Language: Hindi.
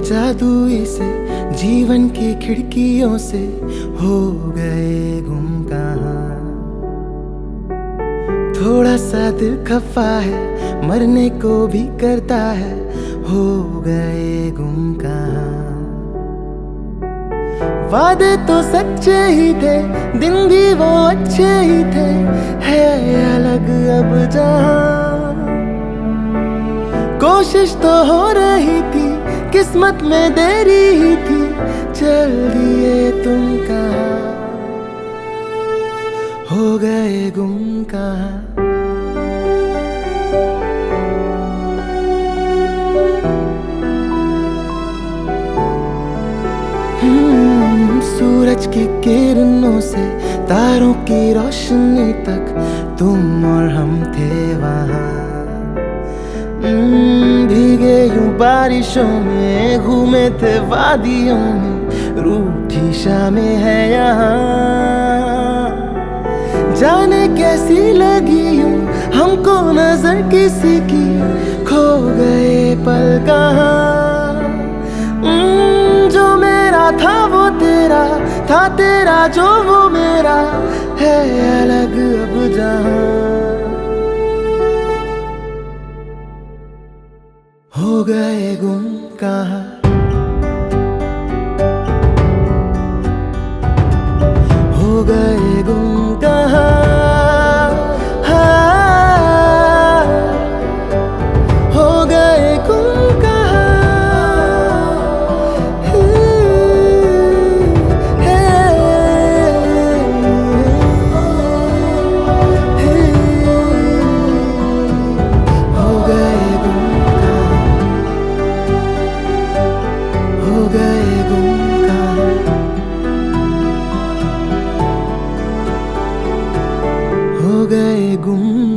जादू से जीवन की खिड़कियों से हो गए गुम कहा। थोड़ा सा दिल खफा है, मरने को भी करता है, हो गए गुम कहा। वादे तो सच्चे ही थे, दिन भी वो अच्छे ही थे, है अलग अब जहाँ। कोशिश तो हो रही थी किस्मत में देरी ही थी। चल दिए तुम कहा? हो गए गुम कहा? हम्म, सूरज की किरणों से तारों की रोशनी तक तुम और हम थे वहाँ। हम्म, बारिशों में घूमे थे वादियों में। रूठी शामें है यहाँ। जाने कैसी लगी हूँ हमको नज़र किसी की। खो गए पल कहाँ। जो मेरा था वो तेरा, था तेरा जो वो मेरा। है अलग अब जहाँ। गए गुम कहा? गए गुम हो गए गुम